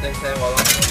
Thanks. time.